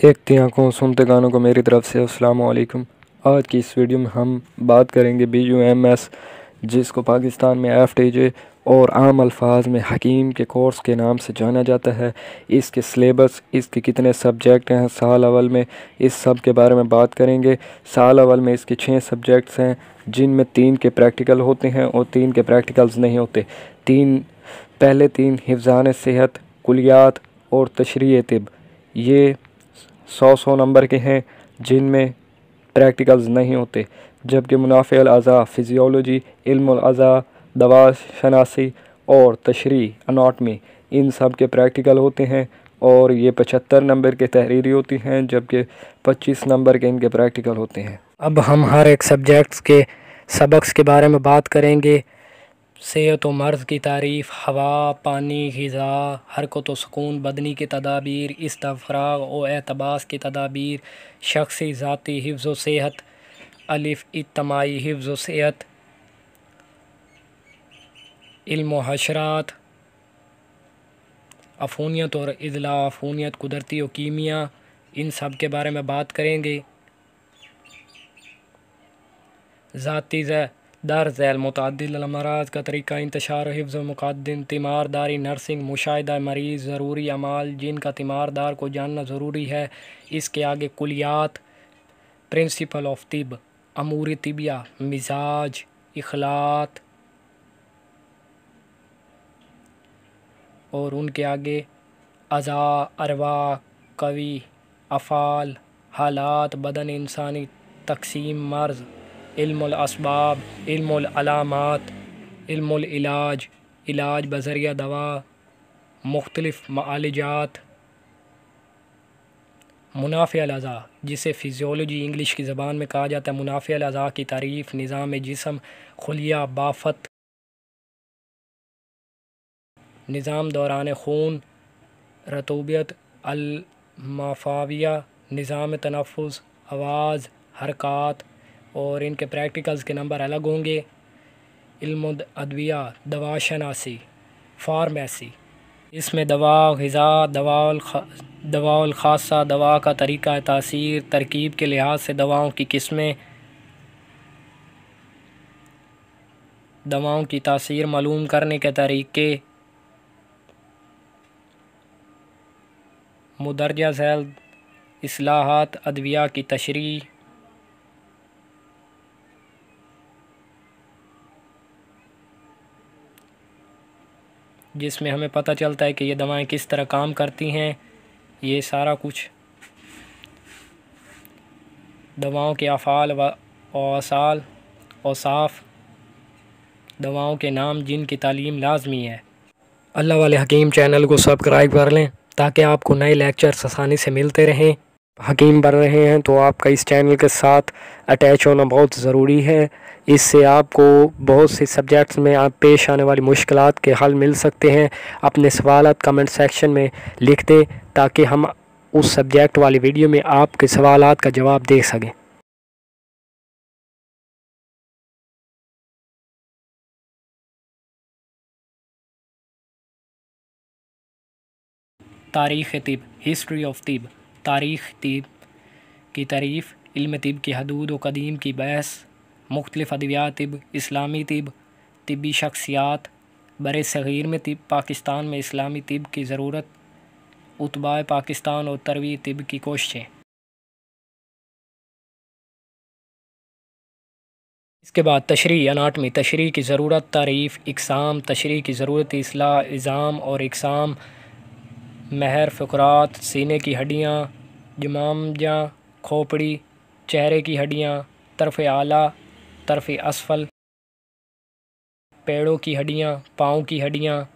देखती आँखों सुनते गानों को मेरी तरफ़ से अस्सलाम वालेकुम आज की इस वीडियो में हम बात करेंगे बी यू एम एस जिसको पाकिस्तान में एफ़ और आम अल्फाज में हकीम के कोर्स के नाम से जाना जाता है। इसके सिलेबस, इसके कितने सब्जेक्ट हैं, साल अवल में इस सब के बारे में बात करेंगे। साल अवल में इसके छः सब्जेक्ट्स हैं, जिनमें तीन के प्रैक्टिकल होते हैं और तीन के प्रैक्टिकल्स नहीं होते। तीन, पहले तीन हिफ्ज़ान सेहत, कुलियात और तशरी तिब। ये सौ सौ नंबर के हैं जिनमें प्रैक्टिकल्स नहीं होते। जबकि मुनाफ़ अज़ा, फ़िज़ियोलॉजी, इल्म दवा, शनासी और तशरी, अनाटमी, इन सब के प्रैक्टिकल होते हैं और ये पचहत्तर नंबर के तहरीरी होती हैं, जबकि पच्चीस नंबर के इनके प्रैक्टिकल होते हैं। अब हम हर एक सब्जेक्ट्स के, सबक्स के बारे में बात करेंगे। सेहत व मर्ज़ की तारीफ़, हवा, पानी, गज़ा, हरकत व सुकून, बदनी की तदाबीर इस्तफ़राग व एतबास की तदाबीर, शख्सी, ज़ाती, हिफ्ज़ सेहत। अलिफ इज्तमाही हिफ्ज़ सेहत इल्म हशरात अफूनियत और अजला अफूनियत कुदरती व कीमिया इन सब के बारे में बात करेंगे ज़ाती ज़ दर झैल मतदलमराज का तरीका इंतशार हिफ्ज़ मुकदम तीमारदारी नर्सिंग मुशाह मरीज़ ज़रूरी अमाल जिनका तीमारदार को जानना ज़रूरी है इसके आगे कुलियात प्रिंसिपल ऑफ़ तिब अमूरी तिबिया, मिजाज, इखलात। और उनके आगे अज़ा, अरवा, कवि, अफ़ाल, हालात, बदन इंसानी, तकसीम, मर्ज़ इल्मसबाब इल्मलामात इल्मलाज इलाज, बज़रिया दवा, मुख्तलफ़ मालजात। मुनाफ़ अज़ा, जिसे फ़िज़ियोलॉजी इंग्लिश की ज़बान में कहा जाता है। मुनाफ़ अज़ा की तारीफ़ निज़ाम जिसम, खुलिया, बाफत, निज़ाम दौरान खून, रतूबियत, अलमाफाविया, निज़ाम तनफ़ुस आवाज़, हरकत और इनके प्रैक्टिकल्स के नंबर अलग होंगे। अदविया दवा शनासी, फार्मेसी, इसमें दवा गज़ा दवा दवाख़ासा दवा का तरीक़ा तासीर, तरकीब के लिहाज से दवाओं की किस्में। दवाओं की तासीर मालूम करने के तरीक़े। मुदरजा झैल असलाहत अदविया की तशरी। जिसमें हमें पता चलता है कि ये दवाएँ किस तरह काम करती हैं। ये सारा कुछ दवाओं के अफ़ाल व और औसाफ, दवाओं के नाम जिनकी तालीम लाजमी है। अल्लाह वाले हकीम चैनल को सब्सक्राइब कर लें ताकि आपको नए लेक्चर्स आसानी से मिलते रहें। हकीम बन रहे हैं तो आपका इस चैनल के साथ अटैच होना बहुत ज़रूरी है। इससे आपको बहुत से सब्जेक्ट्स में आप पेश आने वाली मुश्किल के हल मिल सकते हैं। अपने सवाल कमेंट सेक्शन में लिख दें, ताकि हम उस सब्जेक्ट वाली वीडियो में आपके सवाल का जवाब दे सकें। तारीख़ तिब हिस्ट्री ऑफ़ तिब। तारीख़ तिब की तारीफ़, इल्म तिब की हदूद व कदीम की बहस, मुख्तलिफ़ अद्वियात तिब, इस्लामी तिब, तिबी शख्सियात, बर सग़ीर में तिब, पाकिस्तान में इस्लामी तिब की ज़रूरत उतबा पाकिस्तान और तरवी तिब की कोशिशें। इसके बाद तशरी अनाटमी तशरी की ज़रूरत, तारीफ़, इकसाम तशरी की ज़रूरत असलाह इज़ाम और इकसाम महर फ़करात, सीने की हड्डियाँ जमामजा खोपड़ी, चेहरे की हड्डियाँ, तरफ़ आला, तरफ़ असफल, पेड़ों की हड्डियाँ, पाँव की हड्डियाँ।